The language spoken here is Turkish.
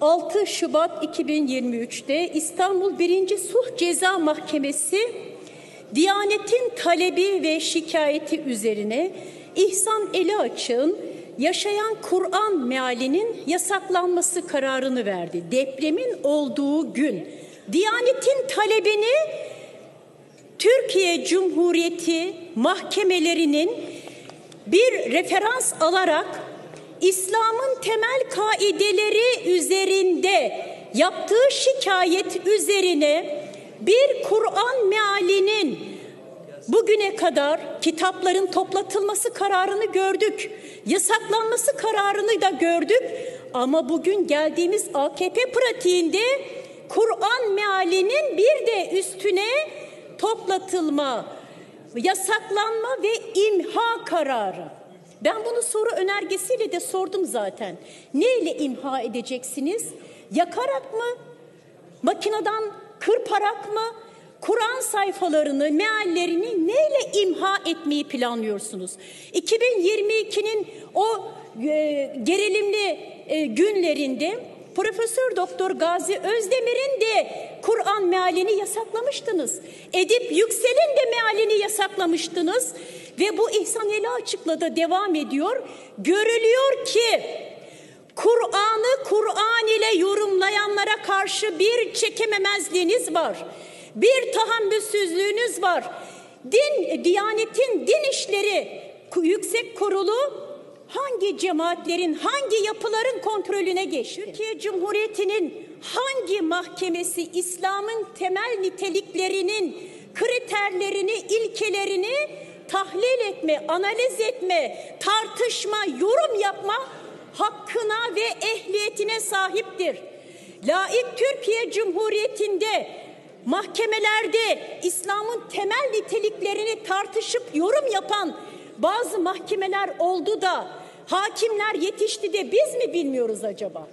6 Şubat 2023'te İstanbul 1. Sulh Ceza Mahkemesi Diyanet'in talebi ve şikayeti üzerine İhsan Eli Açık'ın yaşayan Kur'an mealinin yasaklanması kararını verdi. Depremin olduğu gün Diyanet'in talebini Türkiye Cumhuriyeti mahkemelerinin bir referans alarak İslam'ın temel kaideleri üzerinde yaptığı şikayet üzerine bir Kur'an mealinin bugüne kadar kitapların toplatılması kararını gördük. Yasaklanması kararını da gördük. Ama bugün geldiğimiz AKP pratiğinde Kur'an mealinin bir de üstüne toplatılma, yasaklanma ve imha kararı. Ben bunu soru önergesiyle de sordum zaten. Neyle imha edeceksiniz? Yakarak mı? Makineden kırparak mı? Kur'an sayfalarını, meallerini neyle imha etmeyi planlıyorsunuz? 2022'nin o e, gerilimli e, günlerinde Profesör Doktor Gazi Özdemir'in de Kur'an mealini yasaklamıştınız. Edip Yüksel'in de mealini yasaklamıştınız. Ve bu İhsan Eli Açık'la da devam ediyor. Görülüyor ki Kur'an'ı Kur'an ile yorumlayanlara karşı bir çekememezliğiniz var. Bir tahammülsüzlüğünüz var. Din, Diyanetin din işleri yüksek kurulu hangi cemaatlerin, hangi yapıların kontrolüne geçti? Türkiye Cumhuriyeti'nin hangi mahkemesi İslam'ın temel niteliklerinin kriterlerini, ilkelerini tahlil etme, analiz etme, tartışma, yorum yapma hakkına ve ehliyetine sahiptir. Laik Türkiye Cumhuriyeti'nde mahkemelerde İslam'ın temel niteliklerini tartışıp yorum yapan bazı mahkemeler oldu da hakimler yetişti de biz mi bilmiyoruz acaba?